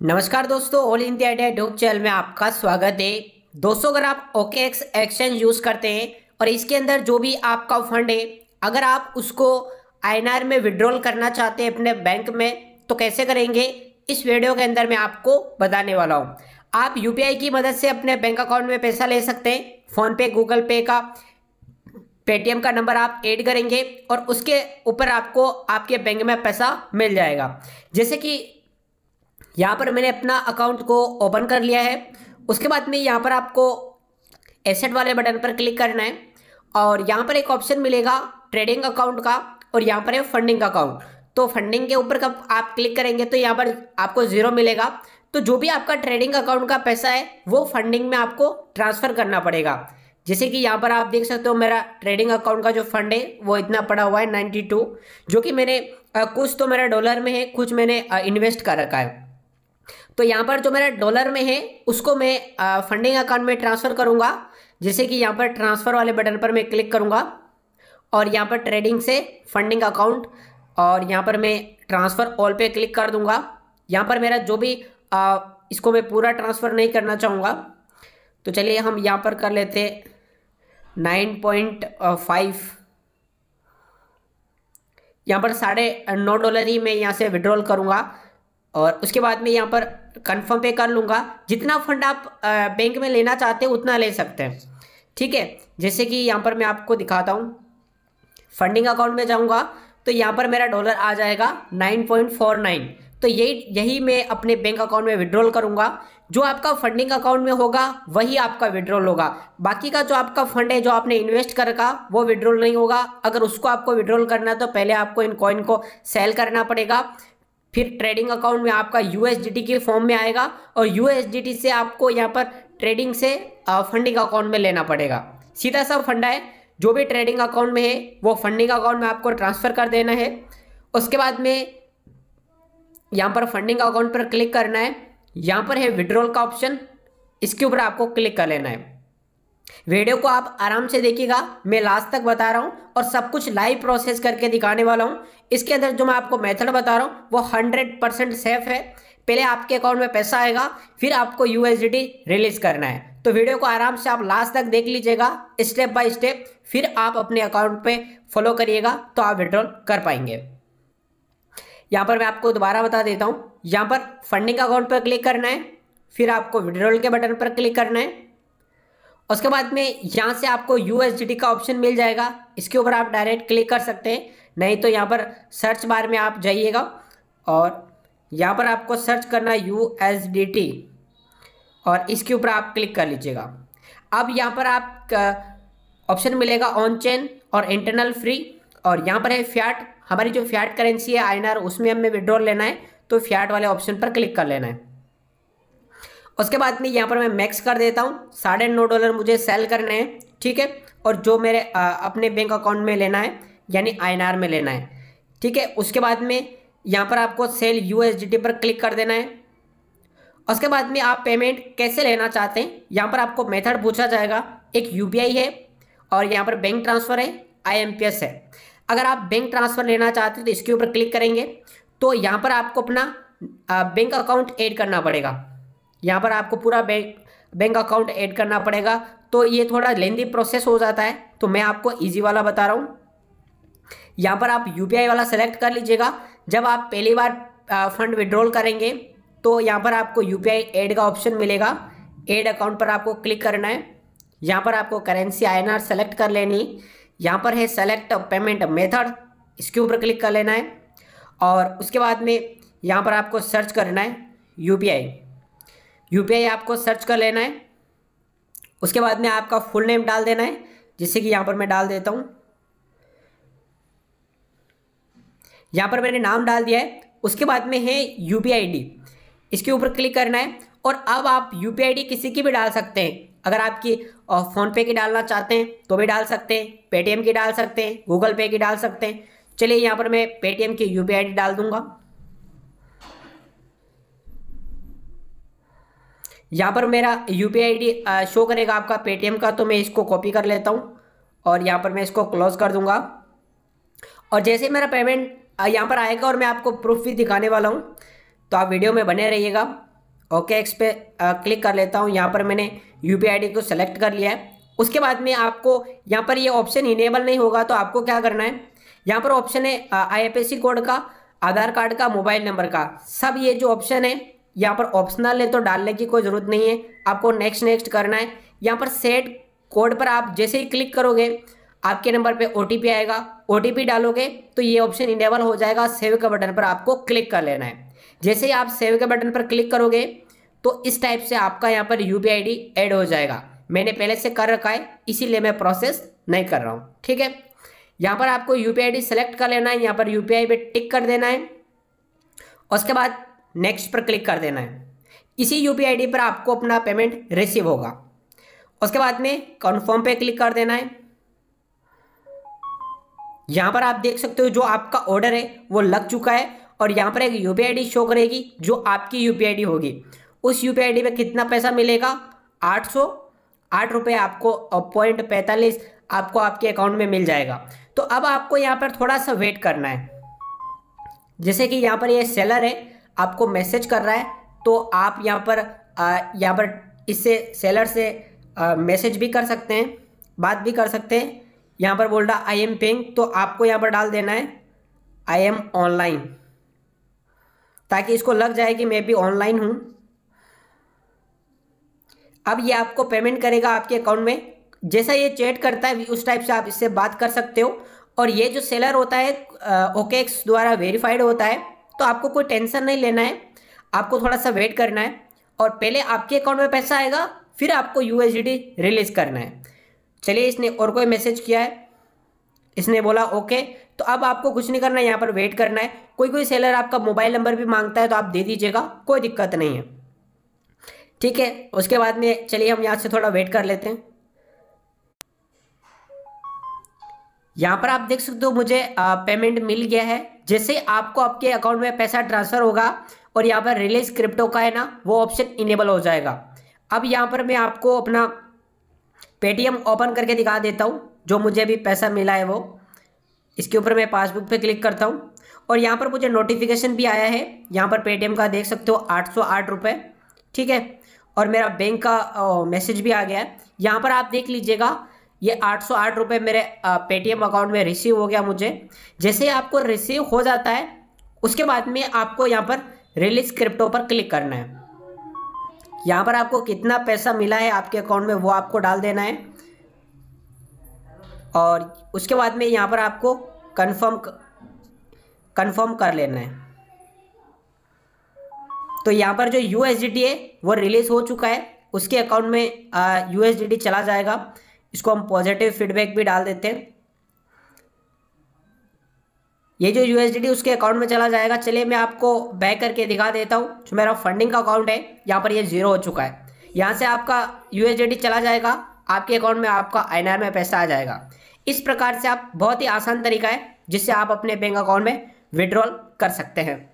नमस्कार दोस्तों all India idea YouTube channel में आपका स्वागत है। दोस्तों, अगर आप ओके एक्स एक्सचेंज यूज़ करते हैं और इसके अंदर जो भी आपका फंड है, अगर आप उसको INR में विड्रॉल करना चाहते हैं अपने बैंक में तो कैसे करेंगे? इस वीडियो के अंदर मैं आपको बताने वाला हूँ। आप यूपीआई की मदद से अपने बैंक अकाउंट में पैसा ले सकते हैं। फ़ोनपे गूगल पे का पेटीएम का नंबर आप ऐड करेंगे और उसके ऊपर आपको आपके बैंक में पैसा मिल जाएगा। जैसे कि यहाँ पर मैंने अपना अकाउंट को ओपन कर लिया है। उसके बाद में यहाँ पर आपको एसेट वाले बटन पर क्लिक करना है और यहाँ पर एक ऑप्शन मिलेगा ट्रेडिंग अकाउंट का और यहाँ पर है फंडिंग अकाउंट तो फंडिंग के ऊपर कब आप क्लिक करेंगे तो यहाँ पर आपको ज़ीरो मिलेगा। तो जो भी आपका ट्रेडिंग अकाउंट का पैसा है, वो फंडिंग में आपको ट्रांसफ़र करना पड़ेगा। जैसे कि यहाँ पर आप देख सकते हो मेरा ट्रेडिंग अकाउंट का जो फंड है, वो इतना पड़ा हुआ है नाइन्टी टू जो कि मैंने कुछ तो मेरा डॉलर में है, कुछ मैंने इन्वेस्ट कर रखा है। तो यहाँ पर जो मेरा डॉलर में है उसको मैं फंडिंग अकाउंट में ट्रांसफ़र करूँगा जैसे कि यहाँ पर ट्रांसफ़र वाले बटन पर मैं क्लिक करूँगा और यहाँ पर ट्रेडिंग से फंडिंग अकाउंट और यहाँ पर मैं ट्रांसफ़र ऑल पे क्लिक कर दूँगा। यहाँ पर मेरा जो भी आ, इसको मैं पूरा ट्रांसफ़र नहीं करना चाहूँगा। तो चलिए हम यहाँ पर कर लेते नाइन पॉइंट फाइव यहाँ पर साढ़े नौ डॉलर ही मैं यहाँ से विड्रॉल करूँगा और उसके बाद में यहाँ पर कन्फर्म पे कर लूँगा। जितना फंड आप बैंक में लेना चाहते हैं, उतना ले सकते हैं। ठीक है? जैसे कि यहाँ पर मैं आपको दिखाता हूँ। फंडिंग अकाउंट में जाऊँगा तो यहाँ पर मेरा डॉलर आ जाएगा नाइन पॉइंट फोर नाइन तो यही यही मैं अपने बैंक अकाउंट में विड्रॉल करूँगा। जो आपका फंडिंग अकाउंट में होगा, वही आपका विड्रॉल होगा। बाकी का जो आपका फंड है, जो आपने इन्वेस्ट कर रखा वो विड्रॉल नहीं होगा। अगर उसको आपको विड्रॉल करना है तो पहले आपको इन कॉइन को सेल करना पड़ेगा। फिर ट्रेडिंग अकाउंट में आपका यू के फॉर्म में आएगा और यू से आपको यहाँ पर ट्रेडिंग से फंडिंग अकाउंट में लेना पड़ेगा। सीधा सा फंडा है, जो भी ट्रेडिंग अकाउंट में है, वो फंडिंग अकाउंट में आपको ट्रांसफ़र कर देना है। उसके बाद में यहाँ पर फंडिंग अकाउंट पर क्लिक करना है। यहाँ पर है विड्रॉल का ऑप्शन इसके ऊपर आपको क्लिक कर लेना है। वीडियो को आप आराम से देखिएगा। मैं लास्ट तक बता रहा हूँ और सब कुछ लाइव प्रोसेस करके दिखाने वाला हूँ। इसके अंदर जो मैं आपको मेथड बता रहा हूँ, वो हंड्रेड परसेंट सेफ़ है। पहले आपके अकाउंट में पैसा आएगा, फिर आपको यू रिलीज़ करना है। तो वीडियो को आराम से आप लास्ट तक देख लीजिएगा स्टेप बाय स्टेप फिर आप अपने अकाउंट पे फॉलो करिएगा तो आप विड्रॉल कर पाएँगे। यहाँ पर मैं आपको दोबारा बता देता हूँ। यहाँ पर फंडिंग अकाउंट पर क्लिक करना है, फिर आपको विड्रॉल के बटन पर क्लिक करना है। उसके बाद में यहाँ से आपको यूएसडीटी का ऑप्शन मिल जाएगा। इसके ऊपर आप डायरेक्ट क्लिक कर सकते हैं। नहीं तो यहाँ पर सर्च बार में आप जाइएगा और यहाँ पर आपको सर्च करना यू और इसके ऊपर आप क्लिक कर लीजिएगा। अब यहाँ पर आप ऑप्शन मिलेगा ऑन चेन और इंटरनल फ्री और यहाँ पर है फ्याट हमारी जो फ्याट करेंसी है आई उसमें हमें विड्रॉल लेना है तो फ्याट वाले ऑप्शन पर क्लिक कर लेना है। उसके बाद में यहाँ पर मैं मैक्स कर देता हूँ। साढ़े नौ डॉलर मुझे सेल करने हैं ठीक है? और जो मेरे आ, अपने बैंक अकाउंट में लेना है यानी INR में लेना है ठीक है? उसके बाद में यहाँ पर आपको सेल यू पर क्लिक कर देना है। उसके बाद में आप पेमेंट कैसे लेना चाहते हैं यहाँ पर आपको मेथड पूछा जाएगा। एक यूपीआई है और यहाँ पर बैंक ट्रांसफ़र है आईएमपीएस है। अगर आप बैंक ट्रांसफ़र लेना चाहते हैं तो इसके ऊपर क्लिक करेंगे तो यहाँ पर आपको अपना बैंक अकाउंट ऐड करना पड़ेगा। यहाँ पर आपको पूरा बैंक बैंक अकाउंट ऐड करना पड़ेगा। तो ये थोड़ा लेंदी प्रोसेस हो जाता है। तो मैं आपको इजी वाला बता रहा हूँ। यहाँ पर आप यूपीआई वाला सेलेक्ट कर लीजिएगा। जब आप पहली बार फंड विड्रॉल करेंगे तो यहाँ पर आपको यू पी का ऑप्शन मिलेगा। एड अकाउंट पर आपको क्लिक करना है। यहाँ पर आपको करेंसी INR सेलेक्ट कर लेनी। यहाँ पर है सेलेक्ट पेमेंट मेथड इसके ऊपर क्लिक कर लेना है। और उसके बाद में यहाँ पर आपको सर्च करना है यूपीआई यूपीआई आपको सर्च कर लेना है। उसके बाद में आपका फुल नेम डाल देना है, जिससे कि यहाँ पर मैं डाल देता हूँ। यहाँ पर मैंने नाम डाल दिया है। उसके बाद में है यू पी इसके ऊपर क्लिक करना है और अब आप यू पी किसी की भी डाल सकते हैं। अगर आपकी फ़ोनपे की डालना चाहते हैं तो भी डाल सकते हैं। पेटीएम की डाल सकते हैं, गूगल पे की डाल सकते हैं। चलिए यहाँ पर मैं पेटीएम की यू पी डाल दूँगा। यहाँ पर मेरा यू पी आई शो करेगा आपका पेटीएम का तो मैं इसको कॉपी कर लेता हूँ और यहाँ पर मैं इसको क्लोज कर दूँगा। और जैसे मेरा पेमेंट यहाँ पर आएगा और मैं आपको प्रूफ भी दिखाने वाला हूँ तो आप वीडियो में बने रहिएगा। ओके एक्स पे क्लिक कर लेता हूँ। यहाँ पर मैंने यू पी को सेलेक्ट कर लिया है। उसके बाद में आपको, यहाँ पर ये यह ऑप्शन इनेबल नहीं होगा तो आपको क्या करना है? यहाँ पर ऑप्शन है आई कोड का, आधार कार्ड का मोबाइल नंबर का। सब ये जो ऑप्शन है यहाँ पर ऑप्शनल है तो डालने की कोई ज़रूरत नहीं है। आपको नेक्स्ट नेक्स्ट करना है। यहाँ पर सेट कोड पर आप जैसे ही क्लिक करोगे, आपके नंबर पे ओटीपी आएगा। ओटीपी डालोगे तो ये ऑप्शन इनेबल हो जाएगा। सेव के बटन पर आपको क्लिक कर लेना है। जैसे ही आप सेव के बटन पर क्लिक करोगे तो इस टाइप से आपका यहाँ पर यू पी ऐड हो जाएगा। मैंने पहले से कर रखा है, इसीलिए मैं प्रोसेस नहीं कर रहा हूँ। ठीक है? यहाँ पर आपको यू पी सेलेक्ट कर लेना है। यहाँ पर यू पी पे टिक कर देना है। उसके बाद नेक्स्ट पर क्लिक कर देना है। इसी यू पी पर आपको अपना पेमेंट रिसीव होगा। उसके बाद में कन्फर्म पे क्लिक कर देना है। यहाँ पर आप देख सकते हो जो आपका ऑर्डर है, वो लग चुका है और यहाँ पर एक यू पी शो करेगी, जो आपकी यू पी होगी। उस यू पी पे कितना पैसा मिलेगा? आठ सौ। आठ रुपये आपको पॉइंट पैंतालीस आपको आपके अकाउंट में मिल जाएगा। तो अब आपको यहाँ पर थोड़ा सा वेट करना है। जैसे कि यहाँ पर ये यह सेलर है आपको मैसेज कर रहा है तो आप यहाँ पर यहाँ पर इससे, सेलर से मैसेज भी कर सकते हैं, बात भी कर सकते हैं। यहाँ पर बोल रहा आई एम पेइंग तो आपको यहाँ पर डाल देना है आई एम ऑनलाइन ताकि इसको लग जाए कि मैं भी ऑनलाइन हूँ। अब ये आपको पेमेंट करेगा आपके अकाउंट में। जैसा ये चैट करता है, उस टाइप से आप इससे बात कर सकते हो। और ये जो सेलर होता है ओके एक्स द्वारा वेरीफाइड होता है तो आपको कोई टेंशन नहीं लेना है। आपको थोड़ा सा वेट करना है और पहले आपके अकाउंट में पैसा आएगा, फिर आपको यूएसडी रिलीज़ करना है। चलिए इसने और कोई मैसेज किया है। इसने बोला ओके तो अब आपको कुछ नहीं करना है, यहाँ पर वेट करना है। कोई कोई सेलर आपका मोबाइल नंबर भी माँगता है तो आप दे दीजिएगा, कोई दिक्कत नहीं है। ठीक है, उसके बाद में चलिए हम यहाँ से थोड़ा वेट कर लेते हैं। यहाँ पर आप देख सकते हो मुझे पेमेंट मिल गया है। जैसे आपको आपके अकाउंट में पैसा ट्रांसफ़र होगा और यहाँ पर रिलीज़ क्रिप्टो का है ना, वो ऑप्शन इनेबल हो जाएगा। अब यहाँ पर मैं आपको अपना पेटीएम ओपन करके दिखा देता हूँ, जो मुझे अभी पैसा मिला है वो। इसके ऊपर मैं पासबुक पे क्लिक करता हूँ और यहाँ पर मुझे नोटिफिकेशन भी आया है। यहाँ पर पेटीएम का देख सकते हो, आठ सौ आठ रुपये ठीक है? और मेरा बैंक का मैसेज भी आ गया है। यहाँ पर आप देख लीजिएगा ये आठ सौ आठ रुपये मेरे पेटीएम अकाउंट में रिसीव हो गया मुझे। जैसे आपको रिसीव हो जाता है, उसके बाद में आपको यहाँ पर रिलीज़ क्रिप्टो पर क्लिक करना है। यहाँ पर आपको कितना पैसा मिला है आपके अकाउंट में, वो आपको डाल देना है। और उसके बाद में यहाँ पर आपको कंफर्म कंफर्म कर लेना है। तो यहाँ पर जो यूएसडीटी है, वो रिलीज़ हो चुका है। उसके अकाउंट में यू चला जाएगा। इसको हम पॉजिटिव फीडबैक भी डाल देते हैं। ये जो यू उसके अकाउंट में चला जाएगा। चलिए मैं आपको बैक करके दिखा देता हूँ। जो मेरा फंडिंग का अकाउंट है, यहाँ पर ये ज़ीरो हो चुका है। यहाँ से आपका यू चला जाएगा। आपके अकाउंट में आपका आई में पैसा आ जाएगा। इस प्रकार से आप बहुत ही आसान तरीका है जिससे आप अपने बैंक अकाउंट में विड्रॉल कर सकते हैं।